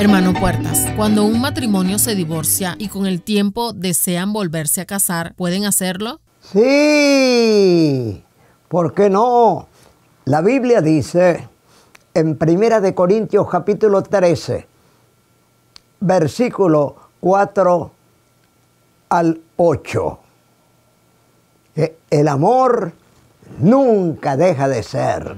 Hermano Puertas, cuando un matrimonio se divorcia y con el tiempo desean volverse a casar, ¿pueden hacerlo? Sí, ¿por qué no? La Biblia dice en Primera de Corintios capítulo 13, versículo 4 al 8. El amor nunca deja de ser.